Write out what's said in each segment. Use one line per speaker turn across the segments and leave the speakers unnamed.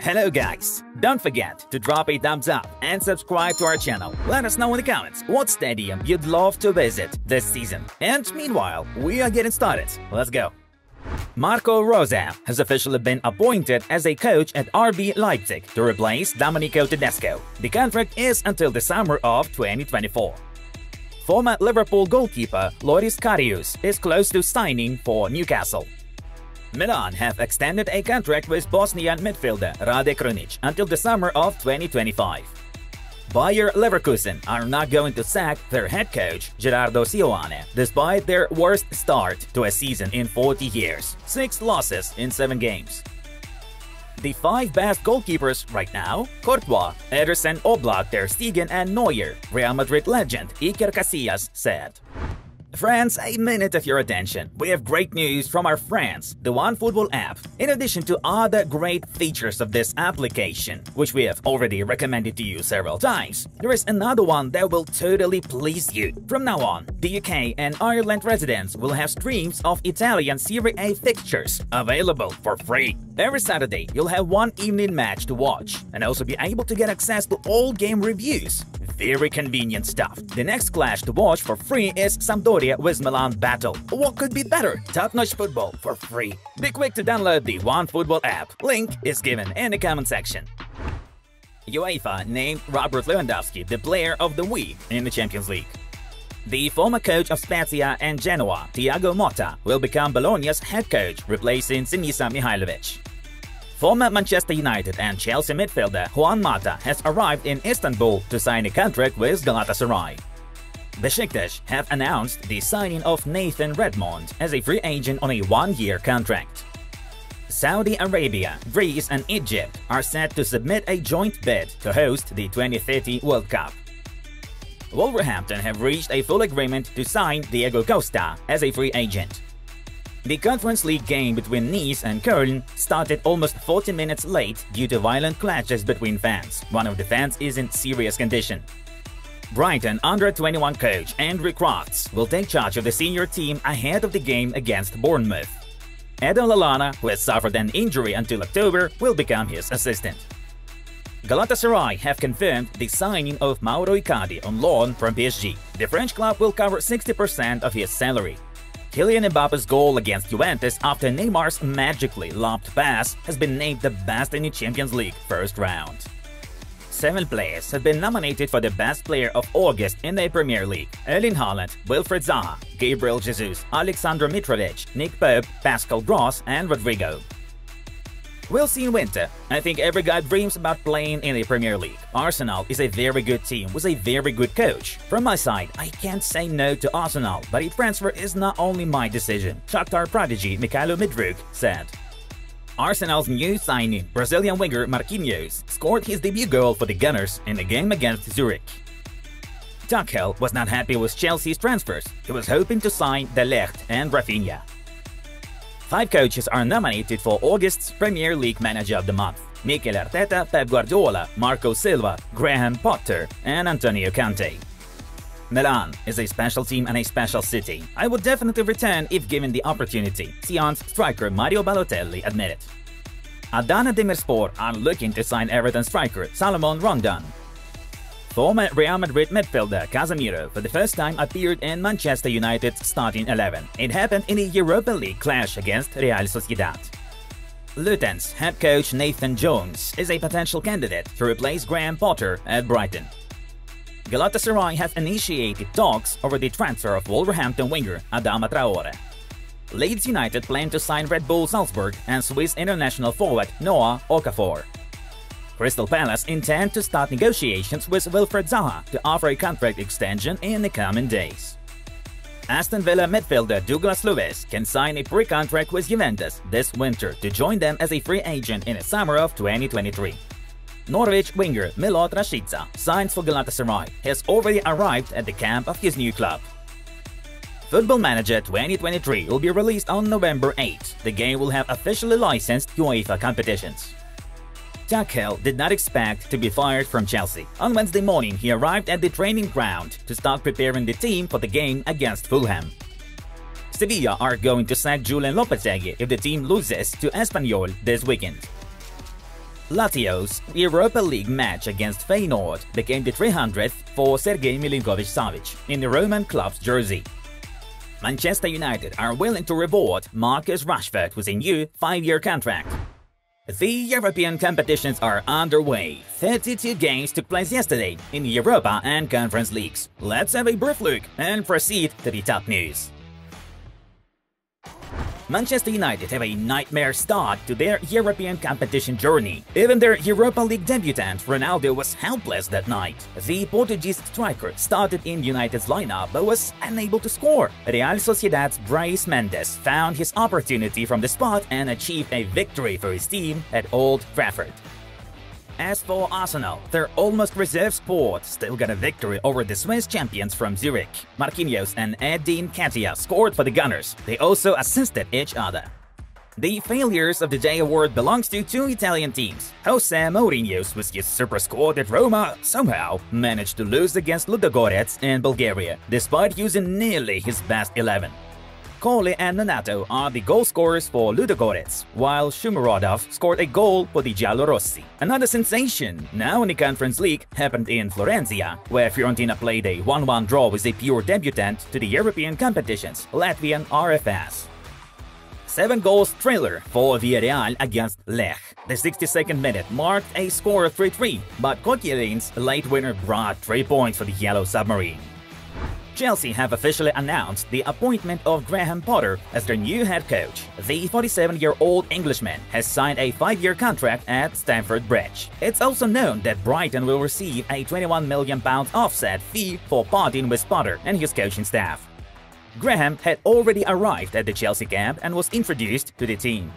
Hello guys! Don't forget to drop a thumbs up and subscribe to our channel. Let us know in the comments what stadium you'd love to visit this season. And meanwhile, we are getting started. Let's go! Marco Rose has officially been appointed as a coach at RB Leipzig to replace Domenico Tedesco. The contract is until the summer of 2024. Former Liverpool goalkeeper Loris Karius is close to signing for Newcastle. Milan have extended a contract with Bosnian midfielder Rade Krunic until the summer of 2025. Bayer Leverkusen are not going to sack their head coach Gerardo Seoane despite their worst start to a season in 40 years, 6 losses in 7 games. The five best goalkeepers right now, Courtois, Ederson, Oblak, Ter Stegen and Neuer, Real Madrid legend Iker Casillas said. Friends, a minute of your attention. We have great news from our friends, the OneFootball app. In addition to other great features of this application, which we have already recommended to you several times, there is another one that will totally please you. From now on, the UK and Ireland residents will have streams of Italian Serie A fixtures available for free. Every Saturday, you'll have one evening match to watch and also be able to get access to all game reviews. Very convenient stuff. The next clash to watch for free is Sampdoria with Milan battle. What could be better? Top-notch football for free. Be quick to download the OneFootball app. Link is given in the comment section. UEFA named Robert Lewandowski the player of the week in the Champions League. The former coach of Spezia and Genoa, Thiago Motta, will become Bologna's head coach, replacing Sinisa Mihajlovic. Former Manchester United and Chelsea midfielder Juan Mata has arrived in Istanbul to sign a contract with Galatasaray. Besiktas have announced the signing of Nathan Redmond as a free agent on a one-year contract. Saudi Arabia, Greece and Egypt are set to submit a joint bid to host the 2030 World Cup. Wolverhampton have reached a full agreement to sign Diego Costa as a free agent. The Conference League game between Nice and Köln started almost 40 minutes late due to violent clashes between fans. One of the fans is in serious condition. Brighton under-21 coach Andrew Crofts will take charge of the senior team ahead of the game against Bournemouth. Adam Lallana, who has suffered an injury until October, will become his assistant. Galatasaray have confirmed the signing of Mauro Icardi on loan from PSG. The French club will cover 60% of his salary. Kylian Mbappe's goal against Juventus after Neymar's magically lobbed pass has been named the best in the Champions League first round. Seven players have been nominated for the Best Player of August in the Premier League. Erling Haaland, Wilfried Zaha, Gabriel Jesus, Alexander Mitrovic, Nick Pope, Pascal Gross and Rodrigo. We'll see in winter. I think every guy dreams about playing in the Premier League. Arsenal is a very good team with a very good coach. From my side, I can't say no to Arsenal, but a transfer is not only my decision, Shakhtar prodigy Mykhailo Mudryk said. Arsenal's new signing, Brazilian winger Marquinhos, scored his debut goal for the Gunners in the game against Zurich. Tuchel was not happy with Chelsea's transfers. He was hoping to sign De Ligt and Rafinha. Five coaches are nominated for August's Premier League Manager of the Month. Mikel Arteta, Pep Guardiola, Marco Silva, Graham Potter, and Antonio Conte. Milan is a special team and a special city. I would definitely return if given the opportunity, Sion's striker Mario Balotelli admitted. Adana Demirspor are looking to sign Everton striker Salomon Rondon. Former Real Madrid midfielder Casemiro for the first time appeared in Manchester United's starting 11. It happened in a Europa League clash against Real Sociedad. Luton's head coach Nathan Jones is a potential candidate to replace Graham Potter at Brighton. Galatasaray have initiated talks over the transfer of Wolverhampton winger Adama Traore. Leeds United plan to sign Red Bull Salzburg and Swiss international forward Noah Okafor. Crystal Palace intend to start negotiations with Wilfried Zaha to offer a contract extension in the coming days. Aston Villa midfielder Douglas Luiz can sign a pre-contract with Juventus this winter to join them as a free agent in the summer of 2023. Norwich winger Milot Rashica signs for Galatasaray has already arrived at the camp of his new club. Football Manager 2023 will be released on November 8. The game will have officially licensed UEFA competitions. Tuchel did not expect to be fired from Chelsea. On Wednesday morning, he arrived at the training ground to start preparing the team for the game against Fulham. Sevilla are going to sack Julen Lopetegui if the team loses to Espanyol this weekend. Lazio's Europa League match against Feyenoord became the 300th for Sergei Milinkovic-Savic in the Roman club's jersey. Manchester United are willing to reward Marcus Rashford with a new five-year contract. The European competitions are underway. 32 games took place yesterday in Europa and Conference Leagues. Let's have a brief look and proceed to the top news. Manchester United have a nightmare start to their European competition journey. Even their Europa League debutant Ronaldo was helpless that night. The Portuguese striker started in United's lineup but was unable to score. Real Sociedad's Brais Méndez found his opportunity from the spot and achieved a victory for his team at Old Trafford. As for Arsenal, their almost reserve squad still got a victory over the Swiss champions from Zurich. Marquinhos and Eddie Nketiah scored for the Gunners. They also assisted each other. The Failures of the Day award belongs to two Italian teams. Jose Mourinho's his super squad at Roma somehow managed to lose against Ludogorets in Bulgaria, despite using nearly his best 11. Colley and Nonato are the goal scorers for Ludogorets, while Shomurodov scored a goal for the Giallorossi. Another sensation, now in the Conference League, happened in Florencia, where Fiorentina played a 1-1 draw with a pure debutant to the European competitions, Latvian RFS. 7 goals trailer for Villarreal against Lech. The 62nd minute marked a score of 3-3, but Coquelin's late winner brought 3 points for the Yellow Submarine. Chelsea have officially announced the appointment of Graham Potter as their new head coach. The 47-year-old Englishman has signed a five-year contract at Stamford Bridge. It's also known that Brighton will receive a £21 million offset fee for parting with Potter and his coaching staff. Graham had already arrived at the Chelsea camp and was introduced to the team.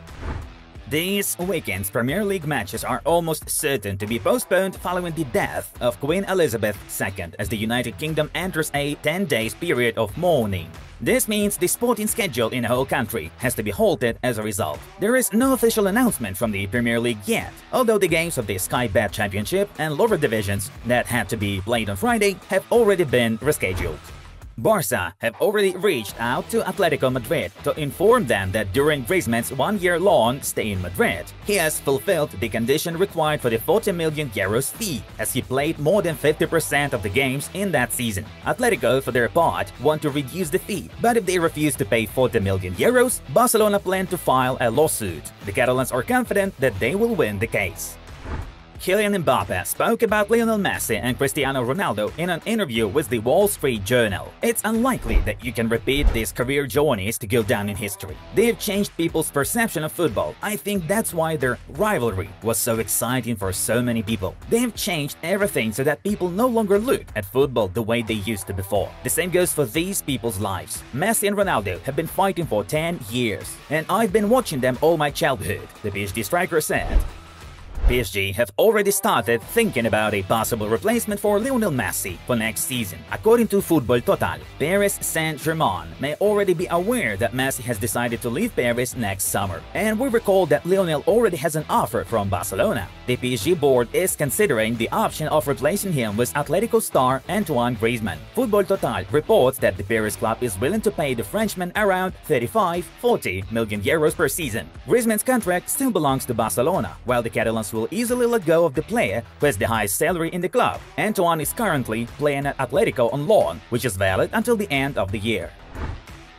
This weekend's Premier League matches are almost certain to be postponed following the death of Queen Elizabeth II as the United Kingdom enters a 10 days period of mourning. This means the sporting schedule in the whole country has to be halted as a result. There is no official announcement from the Premier League yet, although the games of the Sky Bet Championship and lower divisions that had to be played on Friday have already been rescheduled. Barca have already reached out to Atletico Madrid to inform them that during Griezmann's one-year loan stay in Madrid, he has fulfilled the condition required for the 40 million euros fee, as he played more than 50% of the games in that season. Atletico, for their part, want to reduce the fee, but if they refuse to pay 40 million euros, Barcelona plan to file a lawsuit. The Catalans are confident that they will win the case. Kylian Mbappe spoke about Lionel Messi and Cristiano Ronaldo in an interview with the Wall Street Journal. It's unlikely that you can repeat these career journeys to go down in history. They've changed people's perception of football. I think that's why their rivalry was so exciting for so many people. They've changed everything so that people no longer look at football the way they used to before. The same goes for these people's lives. Messi and Ronaldo have been fighting for 10 years, and I've been watching them all my childhood, the PSG striker said. PSG have already started thinking about a possible replacement for Lionel Messi for next season. According to Futbol Total, Paris Saint-Germain may already be aware that Messi has decided to leave Paris next summer. And we recall that Lionel already has an offer from Barcelona. The PSG board is considering the option of replacing him with Atletico star Antoine Griezmann. Futbol Total reports that the Paris club is willing to pay the Frenchman around 35-40 million euros per season. Griezmann's contract still belongs to Barcelona, while the Catalans will will easily let go of the player who has the highest salary in the club. Antoine is currently playing at Atletico on loan, which is valid until the end of the year.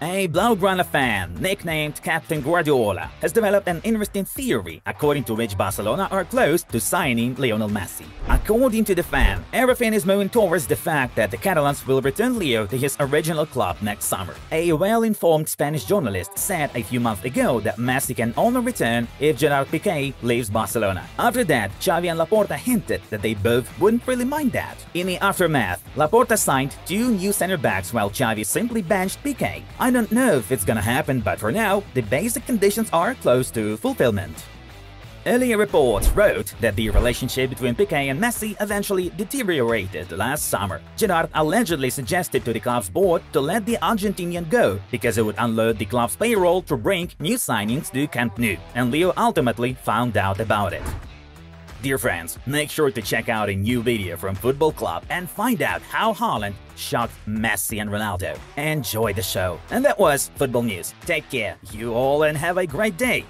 A Blaugrana fan, nicknamed Captain Guardiola, has developed an interesting theory according to which Barcelona are close to signing Lionel Messi. According to the fan, everything is moving towards the fact that the Catalans will return Leo to his original club next summer. A well-informed Spanish journalist said a few months ago that Messi can only return if Gerard Piqué leaves Barcelona. After that, Xavi and Laporta hinted that they both wouldn't really mind that. In the aftermath, Laporta signed two new center-backs while Xavi simply benched Piqué. I don't know if it's gonna happen, but for now, the basic conditions are close to fulfillment. Earlier reports wrote that the relationship between Piqué and Messi eventually deteriorated last summer. Gerard allegedly suggested to the club's board to let the Argentinian go because it would unload the club's payroll to bring new signings to Camp Nou, and Leo ultimately found out about it. Dear friends, make sure to check out a new video from Football Club and find out how Haaland shocked Messi and Ronaldo. Enjoy the show. And that was Football News. Take care, you all, and have a great day.